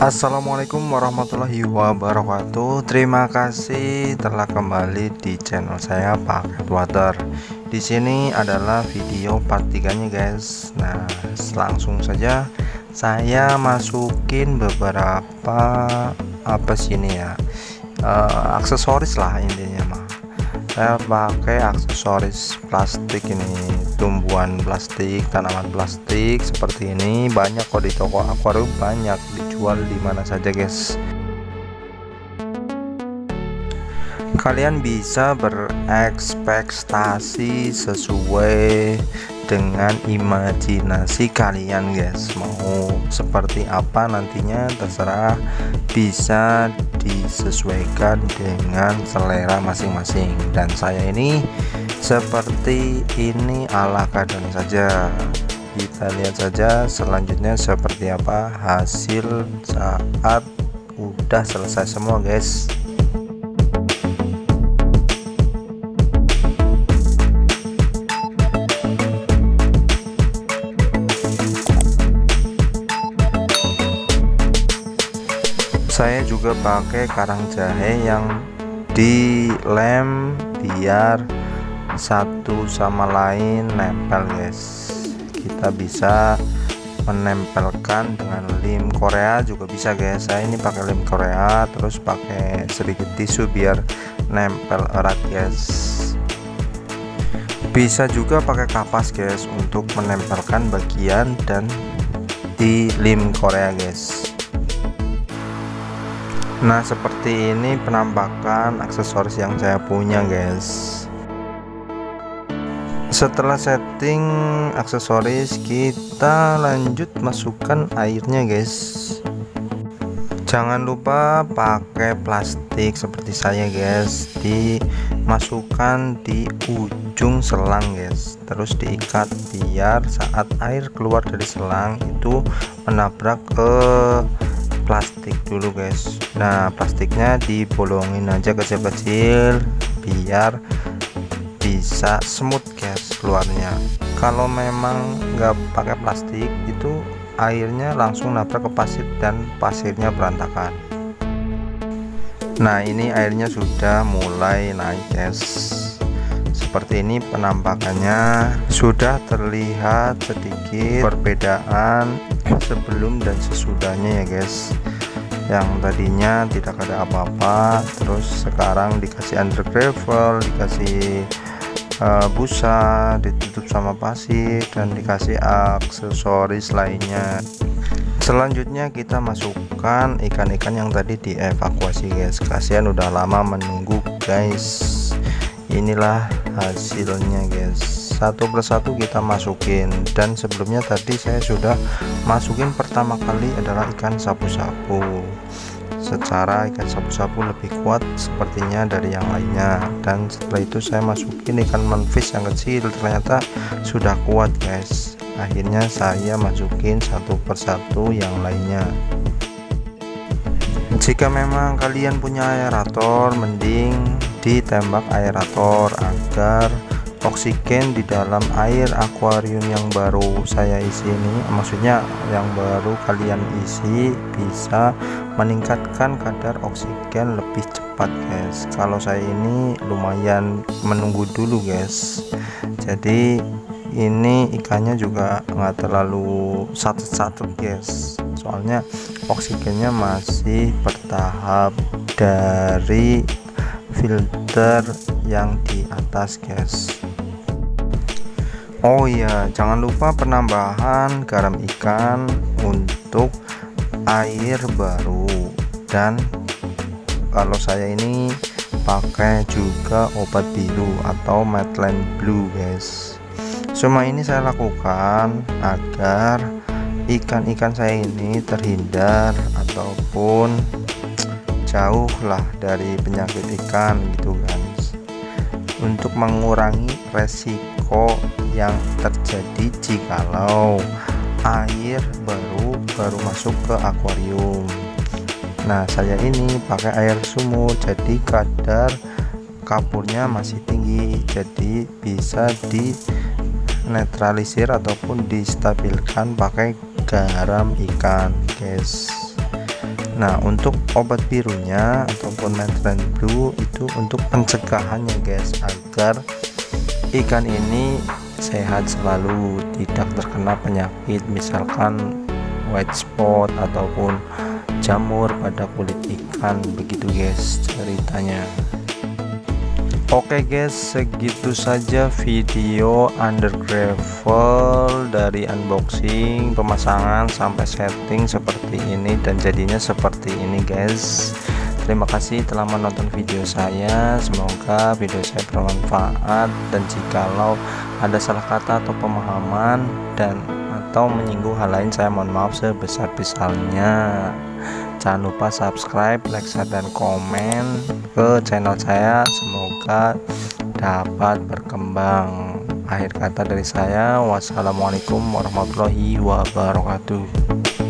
Assalamualaikum warahmatullahi wabarakatuh. Terima kasih telah kembali di channel saya Paket Water di sini adalah video part 3 nya guys. Nah langsung saja saya masukin beberapa apa sih ini ya? Uh, aksesoris lah intinya mah saya pakai aksesoris plastik ini tumbuhan plastik tanaman plastik seperti ini. Banyak kok di toko akuarium banyak dijual di mana saja guys. Kalian bisa berekspektasi sesuai dengan imajinasi kalian guys. Mau seperti apa nantinya terserah. Bisa disesuaikan dengan selera masing-masing. Dan saya ini seperti ini ala kadarnya saja. Kita lihat saja selanjutnya seperti apa hasil saat udah selesai semua guys. Saya juga pakai karang jahe yang dilem biar satu sama lain nempel guys. Kita bisa menempelkan dengan lem Korea juga bisa guys. Saya ini pakai lem Korea terus pakai sedikit tisu biar nempel erat guys. Bisa juga pakai kapas guys untuk menempelkan bagian dan di lem Korea guys. Nah seperti ini penampakan aksesoris yang saya punya guys setelah setting aksesoris kita lanjut masukkan airnya guys. Jangan lupa pakai plastik seperti saya guys. Dimasukkan di ujung selang guys. Terus diikat biar saat air keluar dari selang itu menabrak ke plastik dulu guys. Nah plastiknya dibolongin aja kecil-kecil biar bisa smooth guys keluarnya. Kalau memang nggak pakai plastik itu airnya langsung nabrak ke pasir dan pasirnya berantakan. Nah ini airnya sudah mulai naik guys. Seperti ini penampakannya. Sudah terlihat sedikit perbedaan sebelum dan sesudahnya ya guys. Yang tadinya tidak ada apa-apa terus sekarang dikasih under gravel dikasih uh, busa ditutup sama pasir dan dikasih aksesoris lainnya. Selanjutnya kita masukkan ikan-ikan yang tadi dievakuasi guys. Kasihan udah lama menunggu guys. Inilah hasilnya guys. Satu persatu kita masukin. Dan sebelumnya tadi saya sudah masukin pertama kali adalah ikan sapu-sapu secara ikan sapu-sapu lebih kuat sepertinya dari yang lainnya. Dan setelah itu saya masukin ikan manfish yang kecil ternyata sudah kuat guys. Akhirnya saya masukin satu persatu yang lainnya. Jika memang kalian punya aerator mending ditembak aerator agar oksigen di dalam air akuarium yang baru saya isi ini. Maksudnya yang baru kalian isi bisa meningkatkan kadar oksigen lebih cepat guys. Kalau saya ini lumayan menunggu dulu guys. Jadi ini ikannya juga nggak terlalu satu-satu guys. Soalnya oksigennya masih bertahap dari filter yang di atas guys Oh iya jangan lupa penambahan garam ikan untuk air baru. Dan kalau saya ini pakai juga obat biru atau Medline Blue guys. Semua ini saya lakukan agar ikan-ikan saya ini terhindar ataupun jauh lah dari penyakit ikan gitu kan untuk mengurangi resiko yang terjadi jikalau air baru baru masuk ke akuarium. Nah saya ini pakai air sumur jadi kadar kapurnya masih tinggi jadi bisa di netralisir ataupun distabilkan pakai garam ikan guys. Nah untuk obat birunya ataupun metren blue itu untuk pencegahannya guys agar ikan ini sehat selalu tidak terkena penyakit misalkan white spot ataupun jamur pada kulit ikan begitu guys ceritanya. Oke okay guys segitu saja video under gravel dari unboxing pemasangan sampai setting seperti ini dan jadinya seperti ini guys terima kasih telah menonton video saya. Semoga video saya bermanfaat. Dan jikalau ada salah kata atau pemahaman dan atau menyinggung hal lain saya mohon maaf sebesar-besarnya. Jangan lupa subscribe like share dan komen ke channel saya. Semoga dapat berkembang. Akhir kata dari saya wassalamualaikum warahmatullahi wabarakatuh